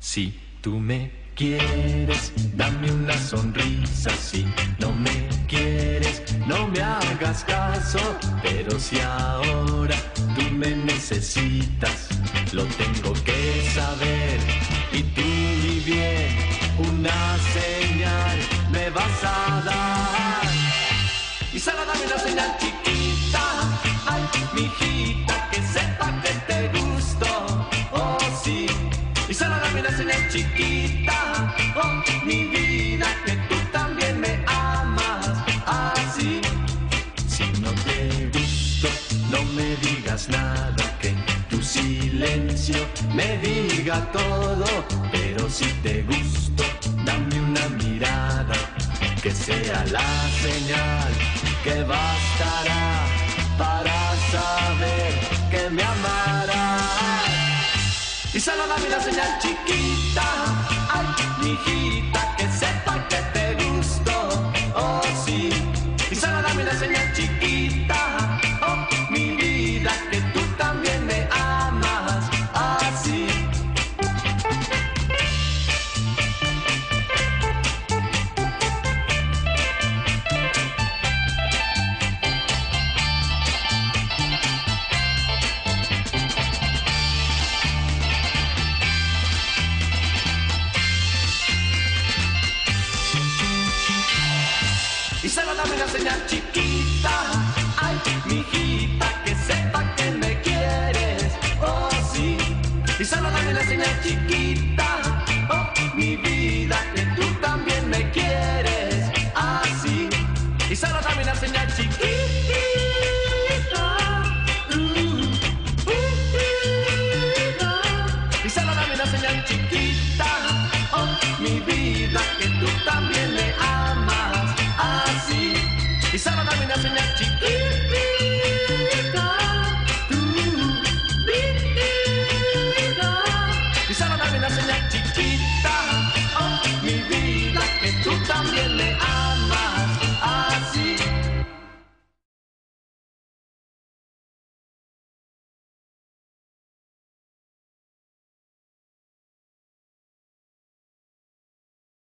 Si tú me quieres, dame una sonrisa. Si no me quieres, no me hagas caso. Pero si ahora tú me necesitas, lo tengo que saber. Y tú, mi bien, una Y solo dame una señal chiquita, oh, mi vida, que tú también me amas, así. Si no te gusto, no me digas nada, que tu silencio me diga todo. Pero si te gusto, dame una mirada, que sea la señal que bastará para Y solo dame una señal chiquita, ay, mi hijita, que sepa que te gusto, oh sí. Y solo dame una señal chiquita, solo dame una señal chiquita, ay, mi hijita, que sepa que me quieres, oh sí. Y solo dame una señal chiquita, oh, mi vida, que tú también me quieres, así. Y solo dame una señal chiquita. uh, y solo dame una señal chiquita,